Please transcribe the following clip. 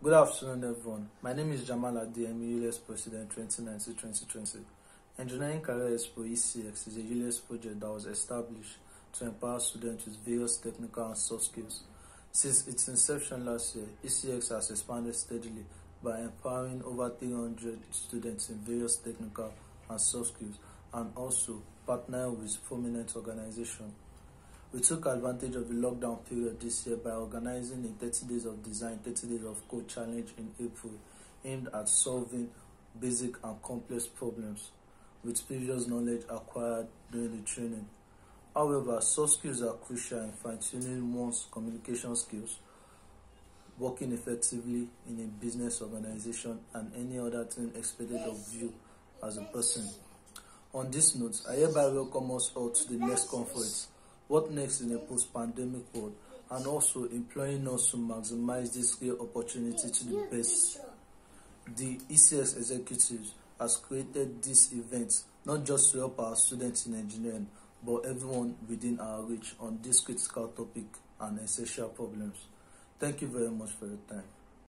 Good afternoon, everyone. My name is Jamal Adeyemi, ULES President 2019-2020. Engineering Career Expo ECX is a ULES project that was established to empower students with various technical and soft skills. Since its inception last year, ECX has expanded steadily by empowering over 300 students in various technical and soft skills and also partnering with prominent organizations. We took advantage of the lockdown period this year by organizing a 30 days of design, 30 days of code challenge in April aimed at solving basic and complex problems with previous knowledge acquired during the training. However, soft skills are crucial in fine-tuning one's communication skills, working effectively in a business organization, and any other thing expected of you as a person. On this note, I hereby welcome us all to the next conference what next in a post-pandemic world, and also employing us to maximize this great opportunity to the best. The ECX executives has created this event not just to help our students in engineering, but everyone within our reach on this critical topic and essential problems. Thank you very much for your time.